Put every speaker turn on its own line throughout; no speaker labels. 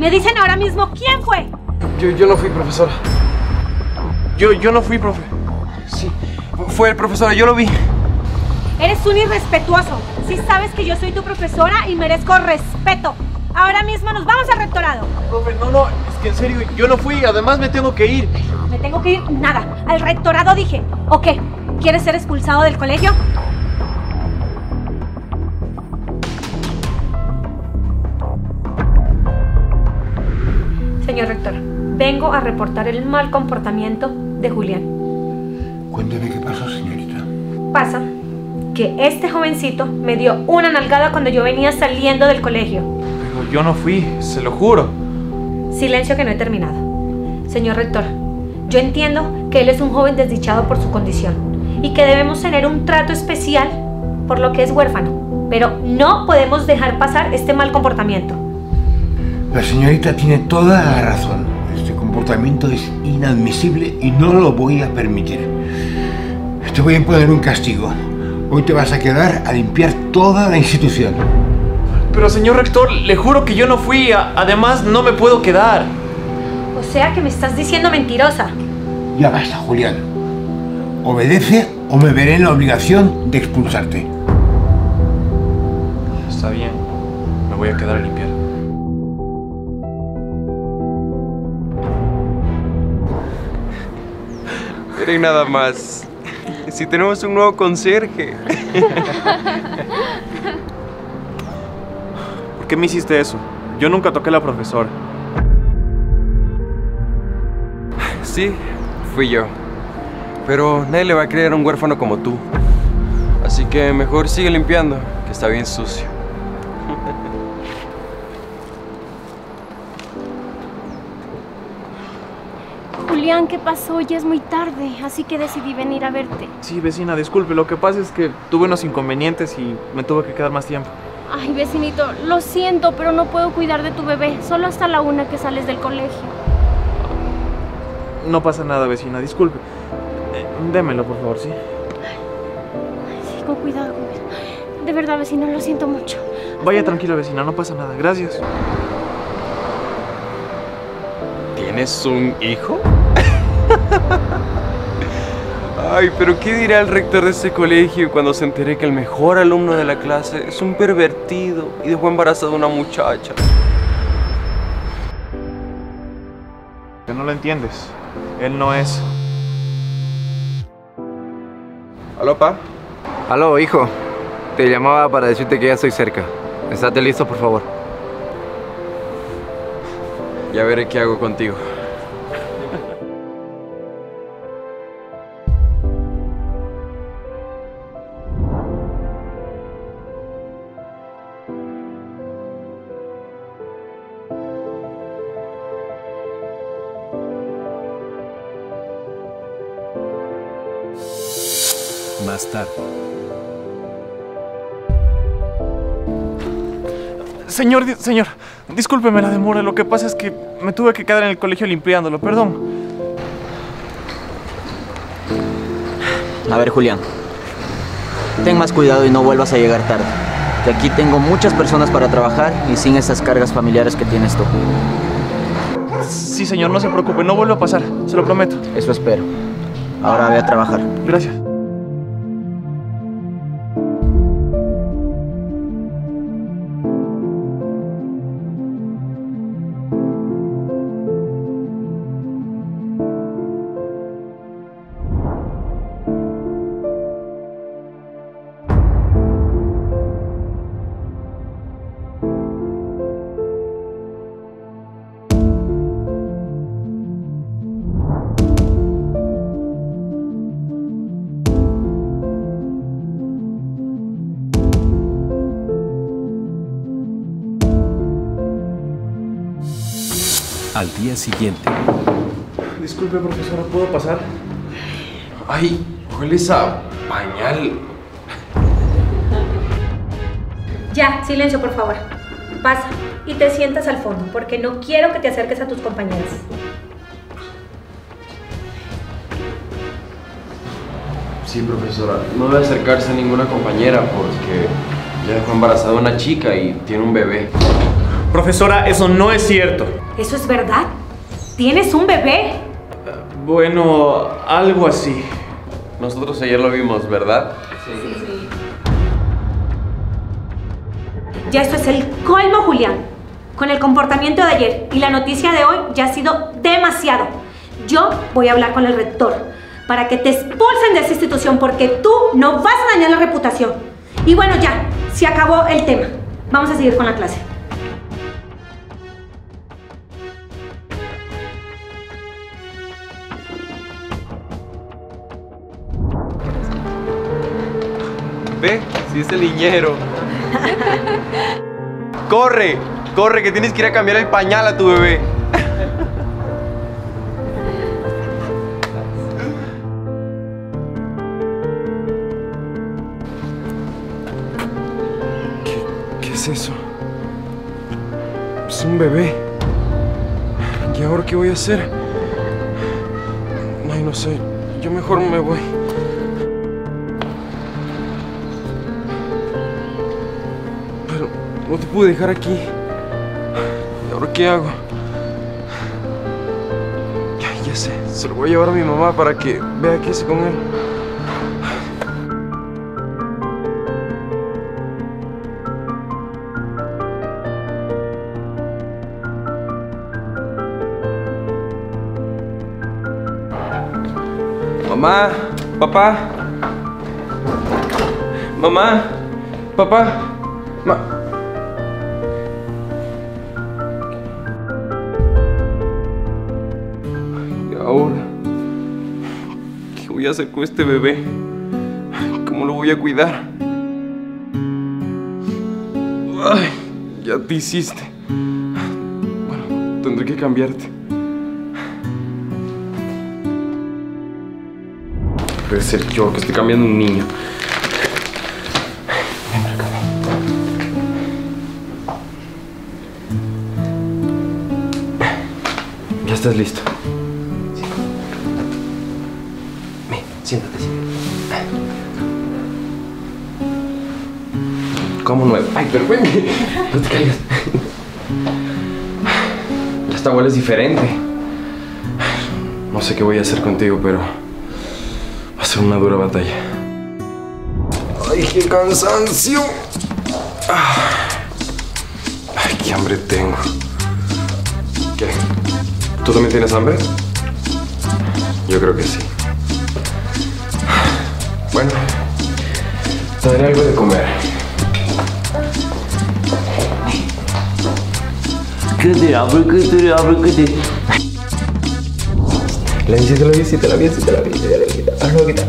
Me dicen ahora mismo quién fue.
Yo, yo no fui, profesora. Yo, yo no fui, profe. Sí, fue el profesor, yo lo vi.
Eres un irrespetuoso. Si sabes que yo soy tu profesora y merezco respeto. Ahora mismo nos vamos al rectorado.
Profe, no, no, es que en serio, yo no fui, además me tengo que ir.
Me tengo que ir, nada. Al rectorado dije. ¿O qué? ¿Quieres ser expulsado del colegio? Señor rector, vengo a reportar el mal comportamiento de Julián.
Cuénteme qué pasó, señorita.
Pasa que este jovencito me dio una nalgada cuando yo venía saliendo del colegio.
Pero yo no fui, se lo juro.
Silencio que no he terminado. Señor rector, yo entiendo que él es un joven desdichado por su condición y que debemos tener un trato especial por lo que es huérfano, pero no podemos dejar pasar este mal comportamiento.
La señorita tiene toda la razón. Este comportamiento es inadmisible y no lo voy a permitir. Te voy a imponer un castigo. Hoy te vas a quedar a limpiar toda la institución.
Pero señor rector, le juro que yo no fui, a- además no me puedo quedar.
O sea que me estás diciendo mentirosa.
Ya basta, Julián. Obedece o me veré en la obligación de expulsarte.
Está bien, me voy a quedar a limpiar.
Miren nada más. Si tenemos un nuevo conserje.
¿Por qué me hiciste eso? Yo nunca toqué a la profesora.
Sí, fui yo. Pero nadie le va a creer a un huérfano como tú. Así que mejor sigue limpiando, que está bien sucio.
Julián, ¿qué pasó? Ya es muy tarde, así que decidí venir a verte.
Sí, vecina, disculpe, lo que pasa es que tuve unos inconvenientes y me tuve que quedar más tiempo.
Ay, vecinito, lo siento, pero no puedo cuidar de tu bebé, solo hasta la una que sales del colegio.
No pasa nada, vecina, disculpe. Eh, démelo, por favor, ¿sí?
Sí, con cuidado con. De verdad, vecino, lo siento mucho.
Vaya tranquila, vecina, no pasa nada. Gracias.
¿Tienes un hijo? Ay, pero ¿qué dirá el rector de este colegio cuando se entere que el mejor alumno de la clase es un pervertido y dejó embarazada a una muchacha?
Que no lo entiendes. Él no es.
¿Aló, pa?
Aló, hijo. Te llamaba para decirte que ya estoy cerca. Estate listo, por favor.
Ya veré qué hago contigo.
Señor, di- señor, discúlpeme la demora. Lo que pasa es que me tuve que quedar en el colegio limpiándolo. Perdón.
A ver, Julián. Ten más cuidado y no vuelvas a llegar tarde. Que aquí tengo muchas personas para trabajar y sin esas cargas familiares que tienes tú.
Sí, señor, no se preocupe. No vuelvo a pasar. Se lo prometo.
Eso espero. Ahora ve a trabajar.
Gracias.
Al día siguiente,
Disculpe, profesora, ¿puedo pasar?
Ay, hueles a pañal.
Ya, silencio, por favor. Pasa y te sientas al fondo, porque no quiero que te acerques a tus compañeras.
Sí, profesora. No debe acercarse a ninguna compañera porque ya dejó embarazada una chica y tiene un bebé.
Profesora, eso no es cierto.
¿Eso es verdad? ¿Tienes un bebé?
Bueno, algo así.
Nosotros ayer lo vimos, ¿verdad?
Ya esto es el colmo, Julián. Con el comportamiento de ayer y la noticia de hoy ya ha sido demasiado. Yo voy a hablar con el rector para que te expulsen de esta institución porque tú no vas a dañar la reputación. Y bueno, ya, se acabó el tema. Vamos a seguir con la clase.
Ve, si es el niñero. ¡Corre! ¡Corre! Que tienes que ir a cambiar el pañal a tu bebé. ¿Qué, qué es eso? Es un bebé. ¿Y ahora qué voy a hacer? Ay, no sé. Yo mejor me voy. No te pude dejar aquí. ¿Y ahora qué hago? Ya, sé. Se lo voy a llevar a mi mamá para que vea qué hace con él. Mamá, papá. Mamá, papá. Voy a hacer con este bebé? ¿Cómo lo voy a cuidar? Ay, ya te hiciste. Bueno, tendré que cambiarte. Debe ser yo que estoy cambiando un niño. Ya estás listo. Siéntate, siéntate. ¿Cómo nuevo? Ay, pero ven, no te caigas. Esta huele es diferente. No sé qué voy a hacer contigo, pero va a ser una dura batalla. ¡Ay, qué cansancio! ¡Ay, qué hambre tengo! ¿Qué? ¿Tú también tienes hambre? Yo creo que sí. Bueno, te daré algo de comer. La visita, la visita, la visita, la visita, la visita. No, quita.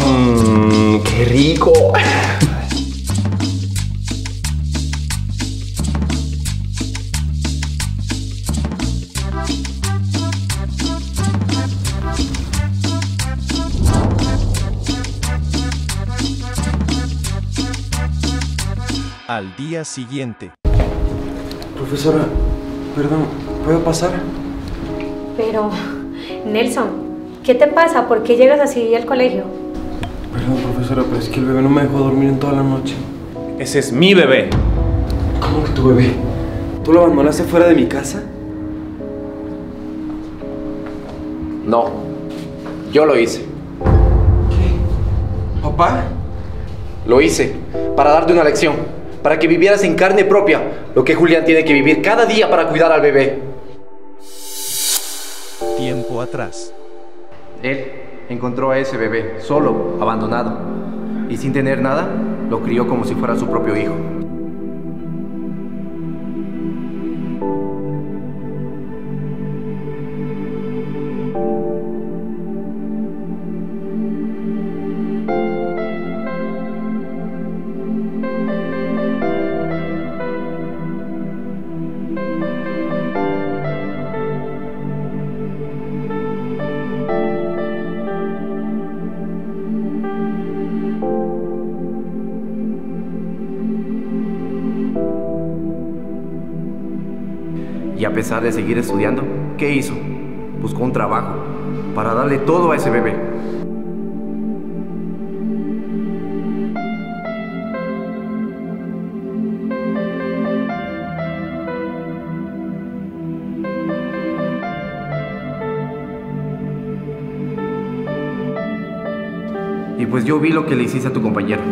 ¡Mmm! ¡Qué rico!
Al día siguiente.
Profesora, perdón, ¿puedo pasar?
Pero, Nelson, ¿qué te pasa? ¿Por qué llegas así al colegio?
Perdón, profesora, pero es que el bebé no me dejó dormir en toda la noche.
Ese es mi bebé.
¿Cómo que tu bebé? ¿Tú lo abandonaste fuera de mi casa?
No. Yo lo hice.
¿Qué? ¿Papá?
Lo hice para darte una lección, para que vivieras en carne propia lo que Julián tiene que vivir cada día para cuidar al bebé.
Tiempo atrás.
Él encontró a ese bebé solo, abandonado, y sin tener nada, lo crió como si fuera su propio hijo. Y a pesar de seguir estudiando, ¿qué hizo? Buscó un trabajo para darle todo a ese bebé. Y pues yo vi lo que le hiciste a tu compañero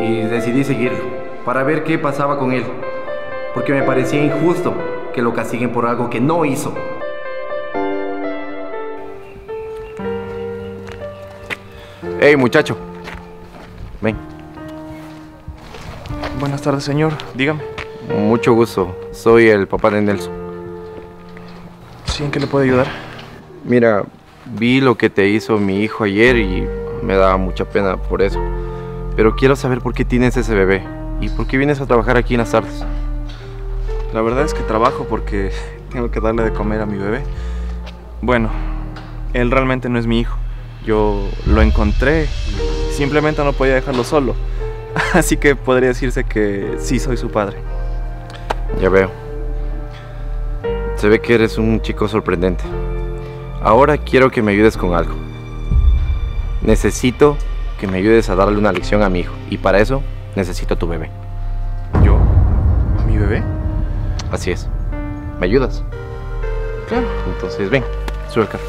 y decidí seguirlo para ver qué pasaba con él, porque me parecía injusto que lo castiguen por algo que no hizo. Hey, muchacho. Ven.
Buenas tardes, señor. Dígame.
Mucho gusto. Soy el papá de Nelson.
¿Sí en qué le puedo ayudar?
Mira, vi lo que te hizo mi hijo ayer y me daba mucha pena por eso. Pero quiero saber por qué tienes ese bebé y por qué vienes a trabajar aquí en las tardes.
La verdad es que trabajo porque tengo que darle de comer a mi bebé. Bueno, él realmente no es mi hijo. Yo lo encontré y simplemente no podía dejarlo solo. Así que podría decirse que sí soy su padre.
Ya veo. Se ve que eres un chico sorprendente. Ahora quiero que me ayudes con algo. Necesito que me ayudes a darle una lección a mi hijo. Y para eso necesito a tu bebé. Así es. ¿Me ayudas?
Claro.
Entonces ven, sube carro.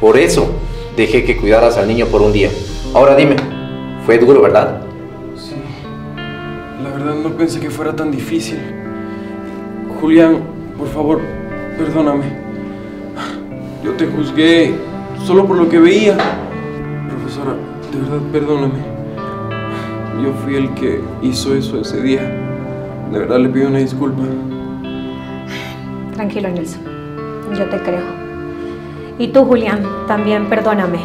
Por eso dejé que cuidaras al niño por un día. Ahora dime, fue duro, ¿verdad?
Sí. La verdad no pensé que fuera tan difícil. Julián, por favor, perdóname. Yo te juzgué solo por lo que veía. Profesora, de verdad, perdóname. Yo fui el que hizo eso ese día. De verdad le pido una disculpa.
Tranquilo, Nelson. Yo te creo. Y tú, Julián, también perdóname.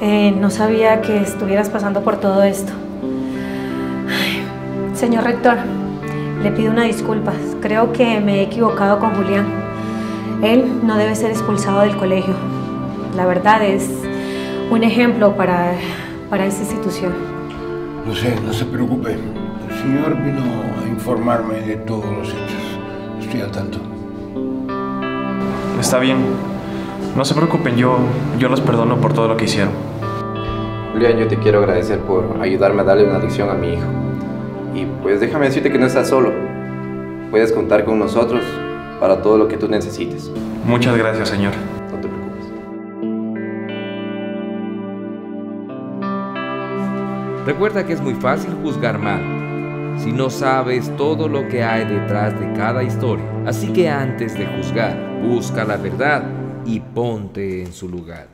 Eh, no sabía que estuvieras pasando por todo esto. Señor rector, le pido una disculpa. Creo que me he equivocado con Julián. Él no debe ser expulsado del colegio. La verdad es un ejemplo para, para esta institución.
No sé, no se preocupe. El señor vino a informarme de todos los hechos. Estoy al tanto.
Está bien. No se preocupen, yo, yo los perdono por todo lo que hicieron.
Julián, yo te quiero agradecer por ayudarme a darle una lección a mi hijo. Y pues déjame decirte que no estás solo. Puedes contar con nosotros para todo lo que tú necesites.
Muchas gracias, señor.
Recuerda que es muy fácil juzgar mal si no sabes todo lo que hay detrás de cada historia. Así que antes de juzgar, busca la verdad y ponte en su lugar.